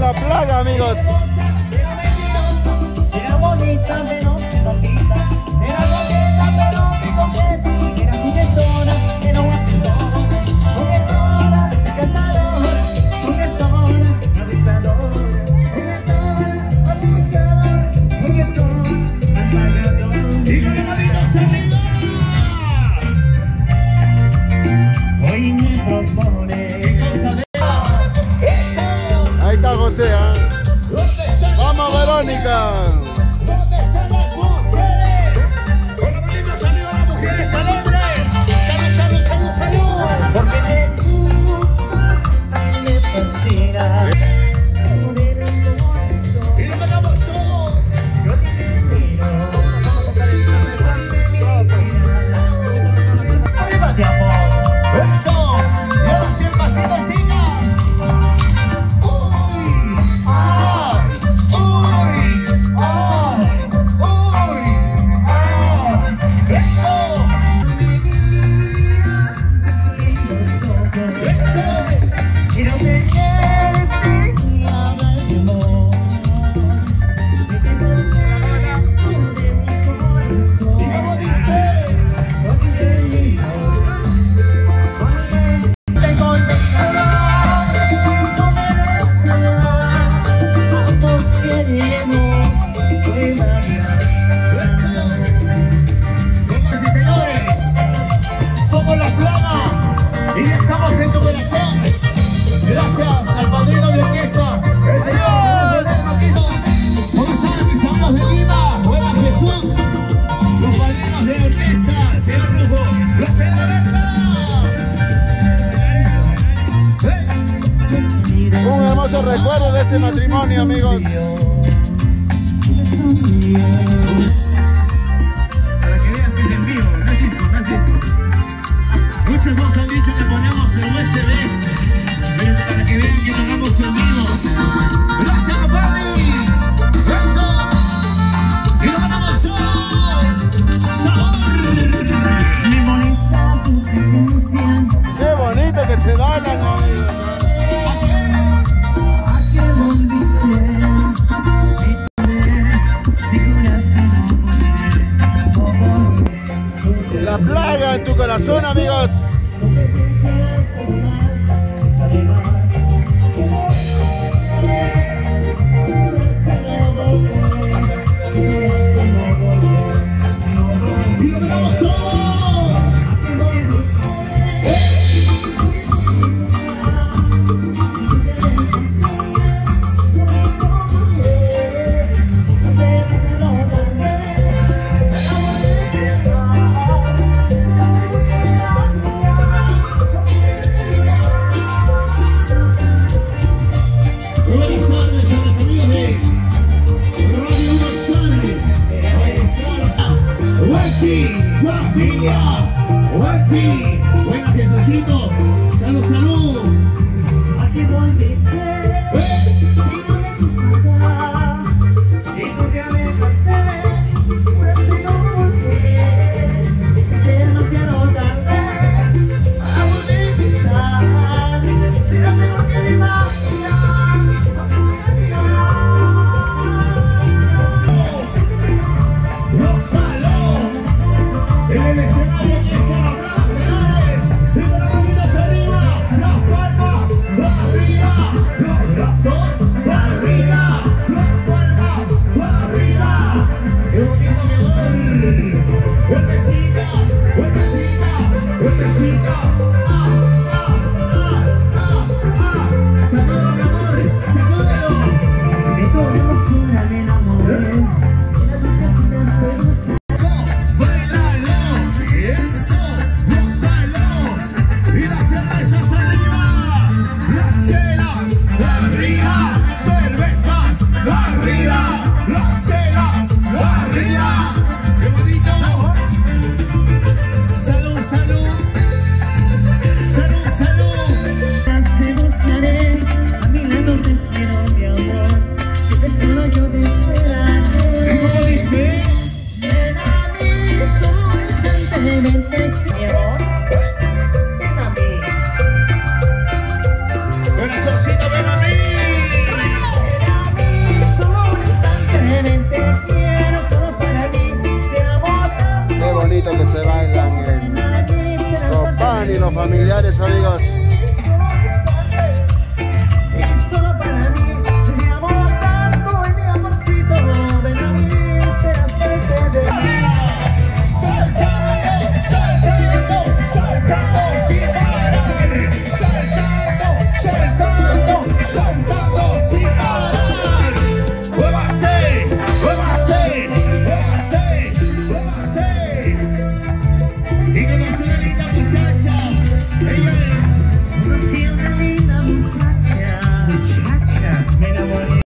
la plaga, amigos. música. Porque tú me estamos en este tu corazón. Gracias al padrino de riqueza, el Señor González Estamos de Lima, Juega Jesús, los padrinos de orquesta, Señor Rojo, los Fernando. Un hermoso recuerdo de este matrimonio, amigos. un sándwich y le ponemos el USB. Pero para que vean que nos hemos unido. ¡Gracias, papi! ¡Eso! ¡Y lo ganamos todos! ¡Sabor! Mi bonita tu presencia. ¡Qué bonito que se ganan, amigos! La plaga en tu corazón, amigos. Gracias. familia. Oaxi, buena Jesucito, salud, salud. ¿A qué volviste? Familiares, amigos.